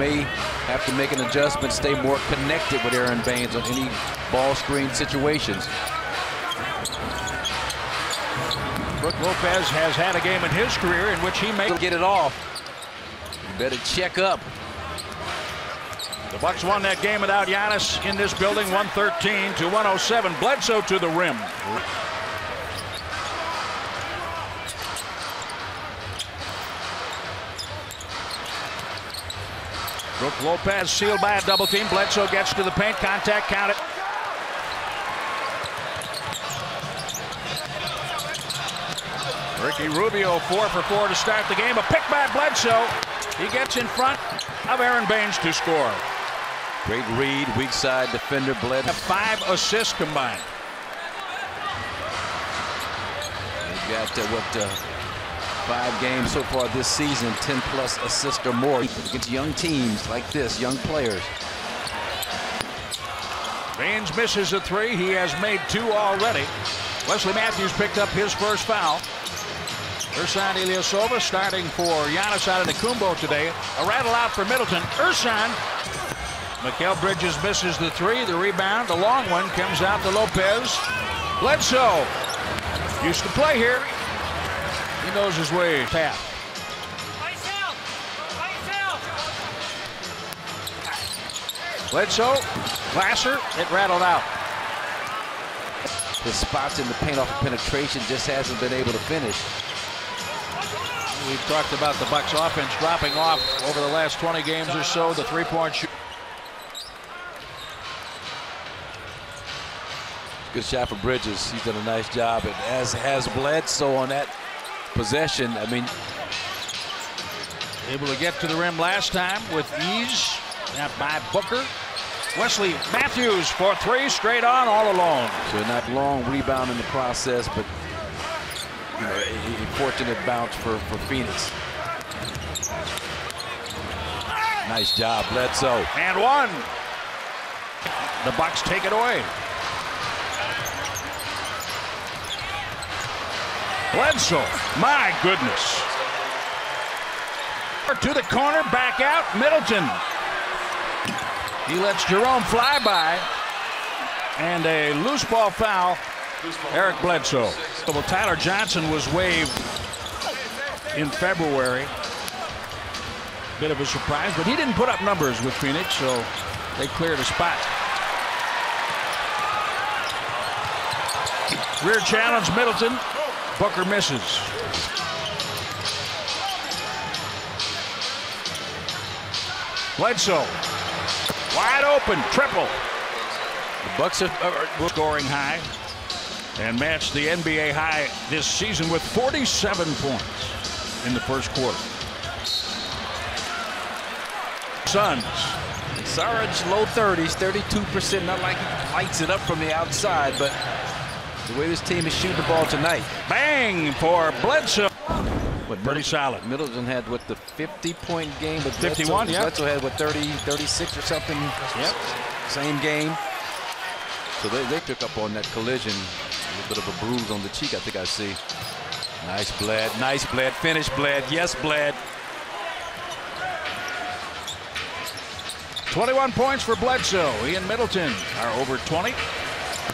may have to make an adjustment, stay more connected with Aron Baynes on any ball screen situations. Brook Lopez has had a game in his career in which he may get it off. Better check up. The Bucks won that game without Giannis in this building, 113 to 107. Bledsoe to the rim. Brook Lopez sealed by a double team. Bledsoe gets to the paint. Contact, count it. Ricky Rubio four for four to start the game. A pick by Bledsoe. He gets in front of Aron Baynes to score. Great read, weak side defender bled. Five assists combined. They've got uh, what uh, five games so far this season, 10 plus assists or more against young teams like this, young players. Baynes misses a three. He has made two already. Wesley Matthews picked up his first foul. Ersan Ilyasova starting for Giannis Antetokounmpo today. A rattle out for Middleton. Ersan. Mikal Bridges misses the three. The rebound, the long one, comes out to Lopez. Bledsoe used to play here. He knows his way. Pat. Bledsoe, Glasser, it rattled out. His spots in the paint off of penetration just hasn't been able to finish. We've talked about the Bucks offense dropping off over the last 20 games or so. The three-point shoot. Good shot for Bridges. He's done a nice job. And as has Bledsoe on that possession, I mean, able to get to the rim last time with ease. That by Booker. Wesley Matthews for three, straight on, all alone. So not long rebound in the process, but you know, a, a fortunate bounce for, for Phoenix. Nice job, Bledsoe. And one. The Bucks take it away. Bledsoe, my goodness. To the corner, back out, Middleton. He lets Jerome fly by. And a loose ball foul, Eric Bledsoe. Well, Tyler Johnson was waived in February. Bit of a surprise, but he didn't put up numbers with Phoenix, so they cleared a spot. Rear challenge, Middleton. Booker misses. Bledsoe. Wide open, triple. The Bucks are, uh, uh, are scoring high and matched the NBA high this season with 47 points in the first quarter. Suns. Sarge low 30s, 32%. Not like he lights it up from the outside, but the way this team is shooting the ball tonight. Bang for Bledsoe. But pretty solid. Middleton had what the 50 point game, but 51, Bledsoe, yeah. Bledsoe had what 30, 36 or something. Yep. Same game. So they, they took up on that collision. A little bit of a bruise on the cheek, I think I see. Nice Bled, nice Bled, finish Bled, yes Bled. 21 points for Bledsoe. Ian Middleton are over 20.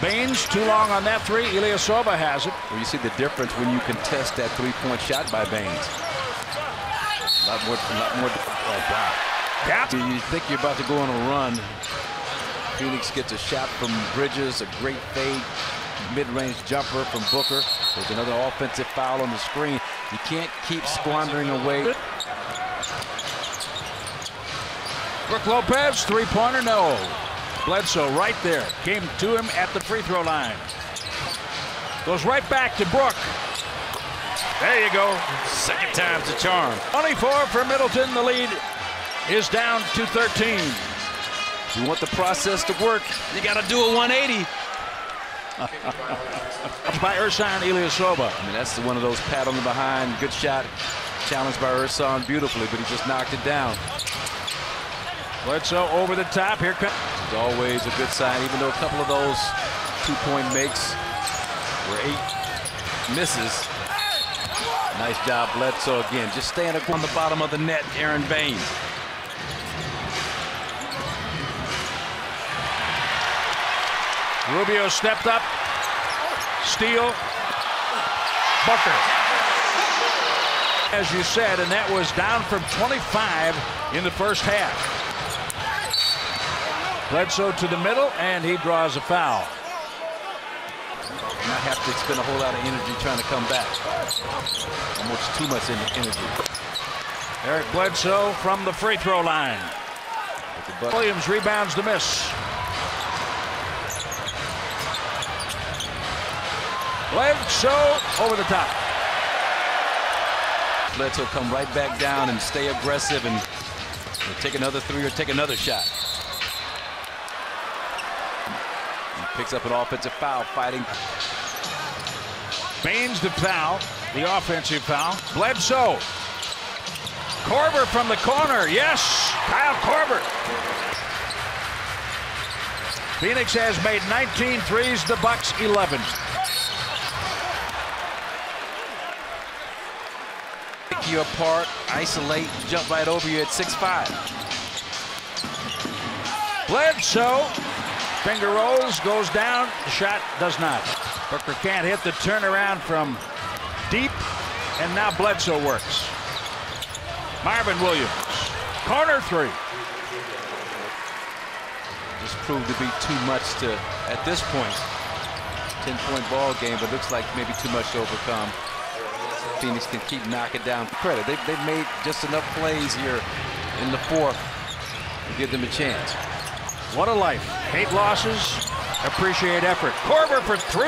Baynes too long on that three. Ilyasova has it. Well, you see the difference when you contest that three-point shot by Baynes. A lot more, a lot more. Oh wow! Cap. You think you're about to go on a run. Phoenix gets a shot from Bridges, a great fade, mid-range jumper from Booker. There's another offensive foul on the screen. You can't keep squandering away. Brook Lopez, three-pointer, no. Bledsoe right there. Came to him at the free throw line. Goes right back to Brook. There you go. Second time's a charm. 24 for Middleton. The lead is down to 13. If you want the process to work, you got to do a 180. by Ersan Ilyasova. I mean, that's one of those pat on the behind, good shot, challenged by Ersan beautifully, but he just knocked it down. Bledsoe over the top. Here comes. It's always a good sign, even though a couple of those two-point makes were eight misses. Nice job, Bledsoe again. Just staying on the bottom of the net, Aaron Bain. Rubio stepped up. Steal. Booker. As you said, and that was down from 25 in the first half. Bledsoe to the middle, and he draws a foul. Not have to expend a whole lot of energy trying to come back. Almost too much energy. Eric Bledsoe from the free throw line. Williams rebounds the miss. Bledsoe over the top. Bledsoe come right back down and stay aggressive and take another three or take another shot. He picks up an offensive foul fighting. Baynes the foul, the offensive foul. Bledsoe. Korver from the corner. Yes, Kyle Korver. Phoenix has made 19 threes, the Bucks 11. Pick you apart, isolate, jump right over you at 6'5". Bledsoe, finger rolls, goes down, shot does not. Booker can't hit the turnaround from deep, and now Bledsoe works. Marvin Williams, corner three. Just proved to be too much to, at this point, 10-point ball game, but looks like maybe too much to overcome. Phoenix can keep knocking down credit. They've, they've made just enough plays here in the fourth to give them a chance. What a life. Hate losses, appreciate effort. Korver for three.